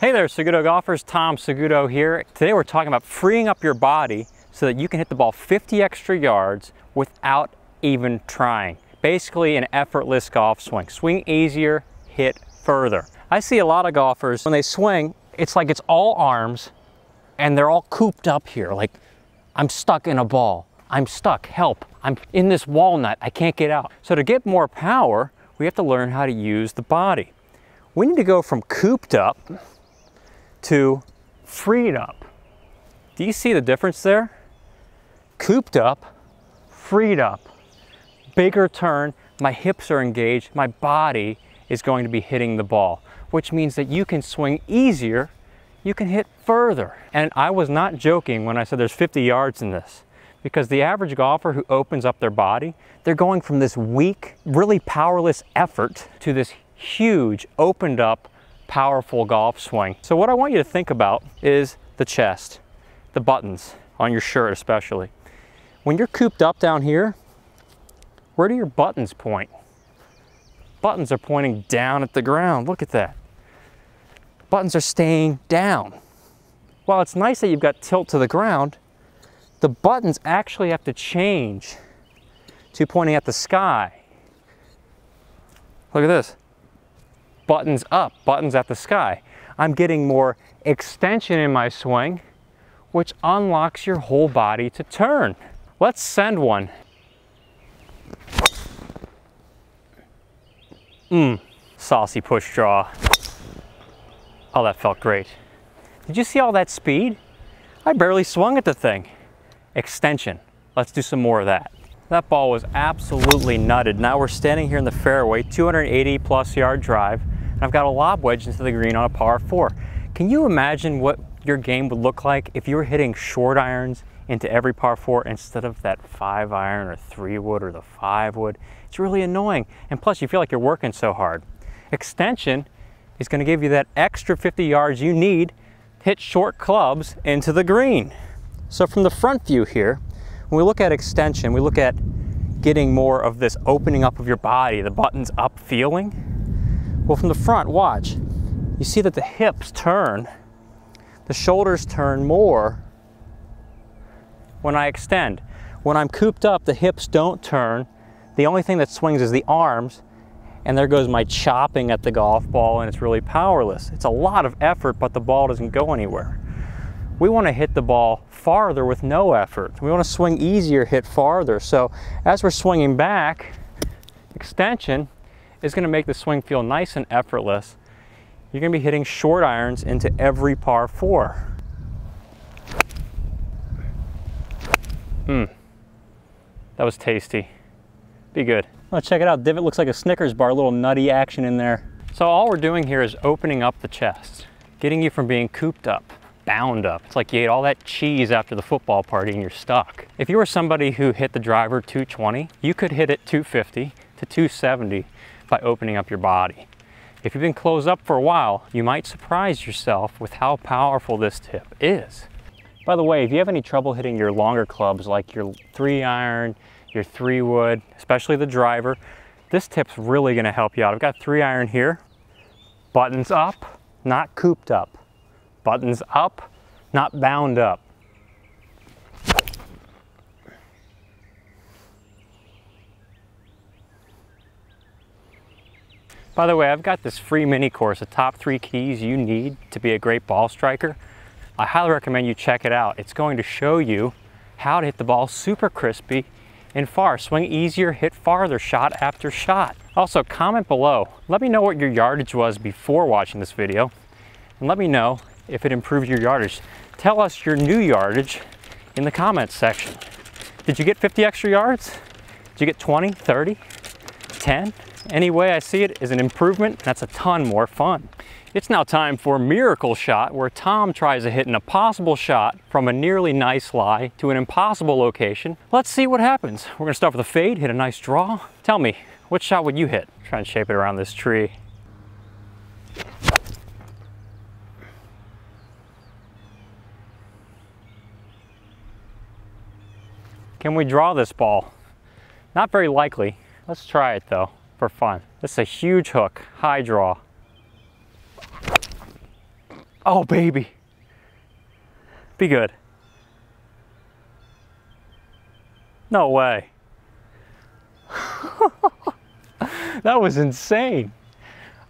Hey there, Saguto golfers. Tom Saguto here. Today we're talking about freeing up your body so that you can hit the ball 50 extra yards without even trying. Basically an effortless golf swing. Swing easier, hit further. I see a lot of golfers, when they swing, it's like it's all arms and they're all cooped up here. Like, I'm stuck in a ball. I'm stuck, help. I'm in this walnut, I can't get out. So to get more power, we have to learn how to use the body. We need to go from cooped up to freed up. Do you see the difference there? Cooped up, freed up. Bigger turn, my hips are engaged, my body is going to be hitting the ball, which means that you can swing easier, you can hit further. And I was not joking when I said there's 50 yards in this because the average golfer who opens up their body, they're going from this weak, really powerless effort to this huge, opened up, powerful golf swing. So what I want you to think about is the chest, the buttons on your shirt especially. When you're cooped up down here, where do your buttons point? Buttons are pointing down at the ground. Look at that. Buttons are staying down. While it's nice that you've got tilt to the ground, the buttons actually have to change to pointing at the sky. Look at this. Buttons up, buttons at the sky. I'm getting more extension in my swing, which unlocks your whole body to turn. Let's send one. Mmm, saucy push draw. Oh, that felt great. Did you see all that speed? I barely swung at the thing extension. Let's do some more of that. That ball was absolutely nutted. Now we're standing here in the fairway, 280 plus yard drive, and I've got a lob wedge into the green on a par four. Can you imagine what your game would look like if you were hitting short irons into every par four instead of that five iron or three wood or the five wood? It's really annoying. And plus you feel like you're working so hard. Extension is gonna give you that extra 50 yards you need to hit short clubs into the green. So from the front view here, when we look at extension, we look at getting more of this opening up of your body, the buttons up feeling. Well, from the front, watch. You see that the hips turn, the shoulders turn more when I extend. When I'm cooped up, the hips don't turn. The only thing that swings is the arms, and there goes my chopping at the golf ball, and it's really powerless. It's a lot of effort, but the ball doesn't go anywhere. We want to hit the ball farther with no effort. We want to swing easier, hit farther. So as we're swinging back, extension is going to make the swing feel nice and effortless. You're going to be hitting short irons into every par four. Mmm, that was tasty. Be good. Well, check it out. Divot looks like a Snickers bar, a little nutty action in there. So all we're doing here is opening up the chest, getting you from being cooped up bound up. It's like you ate all that cheese after the football party and you're stuck. If you were somebody who hit the driver 220, you could hit it 250 to 270 by opening up your body. If you've been closed up for a while, you might surprise yourself with how powerful this tip is. By the way, if you have any trouble hitting your longer clubs like your three iron, your three wood, especially the driver, this tip's really gonna help you out. I've got three iron here, buttons up, not cooped up buttons up, not bound up. By the way, I've got this free mini course, the top three keys you need to be a great ball striker. I highly recommend you check it out. It's going to show you how to hit the ball super crispy and far. Swing easier, hit farther, shot after shot. Also, comment below. Let me know what your yardage was before watching this video. And let me know if it improves your yardage. Tell us your new yardage in the comments section. Did you get 50 extra yards? Did you get 20, 30, 10? Any way I see it is an improvement. That's a ton more fun. It's now time for Miracle Shot, where Tom tries to hit an impossible shot from a nearly nice lie to an impossible location. Let's see what happens. We're gonna start with a fade, hit a nice draw. Tell me, what shot would you hit? Try and shape it around this tree. Can we draw this ball? Not very likely. Let's try it though, for fun. This is a huge hook, high draw. Oh, baby. Be good. No way. that was insane.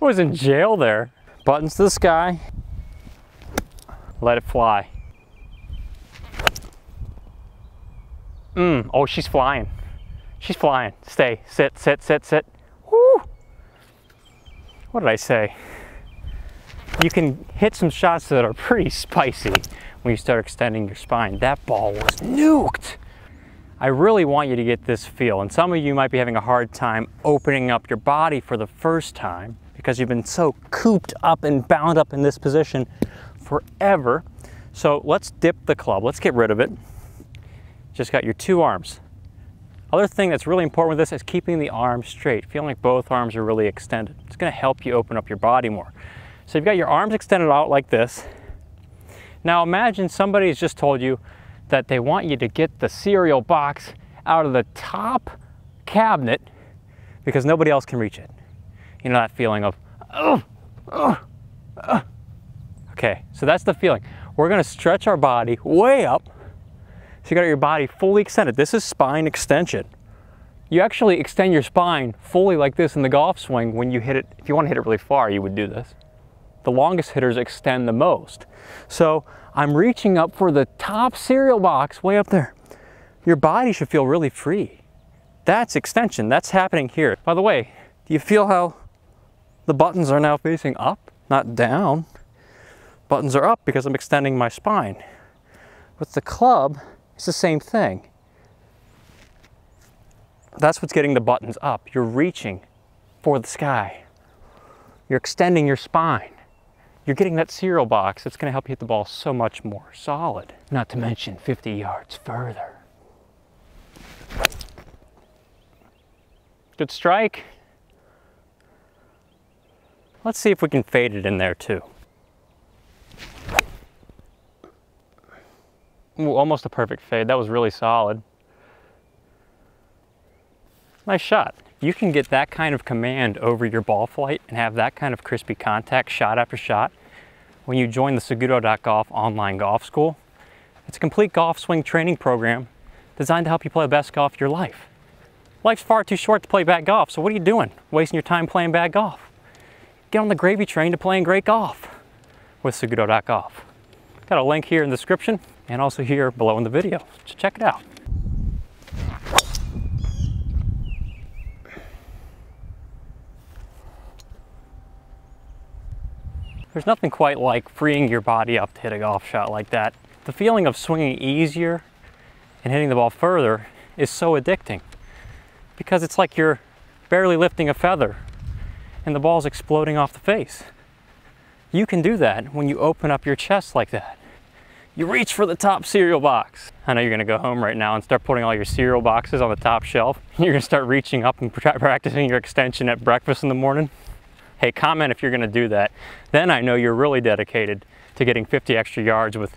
I was in jail there. Buttons to the sky. Let it fly. Mmm. Oh, she's flying. She's flying. Stay. Sit, sit, sit, sit. What did I say? You can hit some shots that are pretty spicy when you start extending your spine. That ball was nuked. I really want you to get this feel. And some of you might be having a hard time opening up your body for the first time because you've been so cooped up and bound up in this position forever. So let's dip the club. Let's get rid of it. Just got your two arms. Other thing that's really important with this is keeping the arms straight, feeling like both arms are really extended. It's gonna help you open up your body more. So you've got your arms extended out like this. Now imagine somebody has just told you, that they want you to get the cereal box out of the top cabinet because nobody else can reach it. You know that feeling of. Okay, so that's the feeling. We're gonna stretch our body way up. So you got your body fully extended. This is spine extension. You actually extend your spine fully like this in the golf swing when you hit it. If you want to hit it really far, you would do this. The longest hitters extend the most. So I'm reaching up for the top cereal box way up there. Your body should feel really free. That's extension, that's happening here. By the way, do you feel how the buttons are now facing up, not down? Buttons are up because I'm extending my spine. With the club, it's the same thing. That's what's getting the buttons up. You're reaching for the sky. You're extending your spine you're getting that cereal box that's going to help you hit the ball so much more solid. Not to mention 50 yards further. Good strike. Let's see if we can fade it in there too. Ooh, almost a perfect fade. That was really solid. Nice shot you can get that kind of command over your ball flight and have that kind of crispy contact shot after shot when you join the Saguto.golf online golf school. It's a complete golf swing training program designed to help you play the best golf of your life. Life's far too short to play bad golf, so what are you doing? Wasting your time playing bad golf. Get on the gravy train to playing great golf with Saguto.golf. Got a link here in the description and also here below in the video. So check it out. There's nothing quite like freeing your body up to hit a golf shot like that. The feeling of swinging easier and hitting the ball further is so addicting because it's like you're barely lifting a feather and the ball's exploding off the face. You can do that when you open up your chest like that. You reach for the top cereal box. I know you're gonna go home right now and start putting all your cereal boxes on the top shelf. You're gonna start reaching up and practicing your extension at breakfast in the morning hey, comment if you're gonna do that. Then I know you're really dedicated to getting 50 extra yards with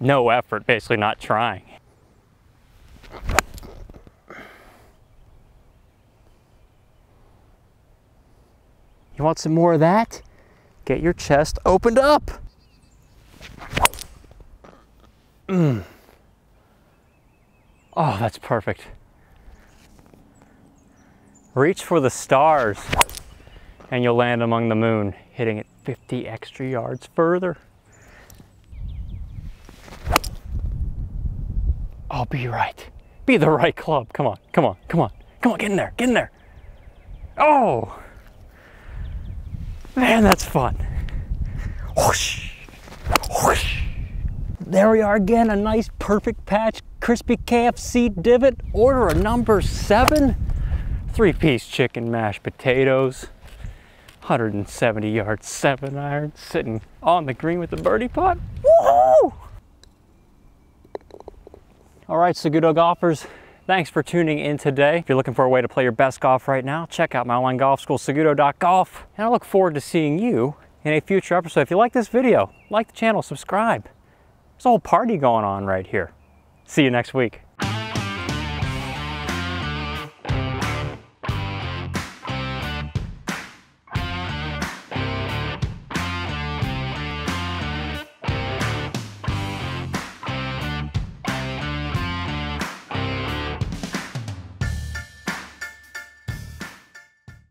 no effort, basically not trying. You want some more of that? Get your chest opened up. Mm. Oh, that's perfect. Reach for the stars and you'll land among the moon, hitting it 50 extra yards further. I'll be right. Be the right club. Come on, come on, come on. Come on, get in there, get in there. Oh! Man, that's fun. Whoosh! Whoosh! There we are again, a nice perfect patch, crispy KFC divot. Order a number seven. Three piece chicken mashed potatoes. 170 yards, seven iron, sitting on the green with the birdie putt. Woo! All right, Saguto golfers, thanks for tuning in today. If you're looking for a way to play your best golf right now, check out my online golf school, saguto.golf. And I look forward to seeing you in a future episode. If you like this video, like the channel, subscribe. There's a whole party going on right here. See you next week.